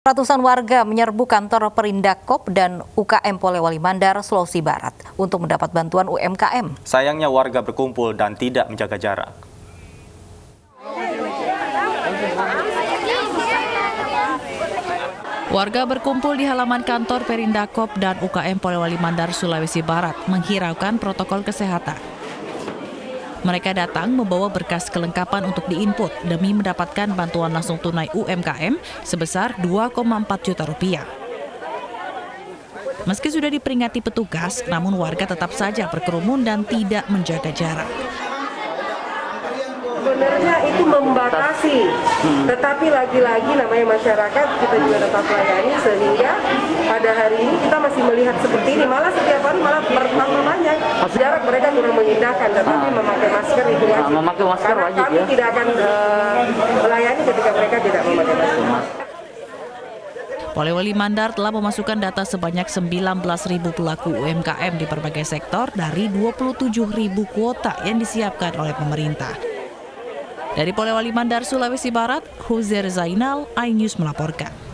Ratusan warga menyerbu kantor Perindakop dan UKM Polewali Mandar, Sulawesi Barat untuk mendapat bantuan UMKM. Sayangnya warga berkumpul dan tidak menjaga jarak. Warga berkumpul di halaman kantor Perindakop dan UKM Polewali Mandar, Sulawesi Barat menghiraukan protokol kesehatan. Mereka datang membawa berkas kelengkapan untuk diinput demi mendapatkan bantuan langsung tunai UMKM sebesar 2,4 juta rupiah. Meski sudah diperingati petugas, namun warga tetap saja berkerumun dan tidak menjaga jarak. Sebenarnya itu membatasi tetapi lagi-lagi namanya masyarakat kita juga tetap layani sehingga pada hari ini kita masih melihat seperti ini. Malah setiap hari malah bertambah jarak mereka kurang mengindahkan tetapi ah. memakai masker itu wajib nah, memakai masker karena wajib kami ya? tidak akan uh, melayani ketika mereka tidak memakai masker Polewali Mandar telah memasukkan data sebanyak 19.000 pelaku UMKM di berbagai sektor dari 27.000 kuota yang disiapkan oleh pemerintah. Dari Polewali Mandar, Sulawesi Barat, Huzer Zainal, iNews melaporkan.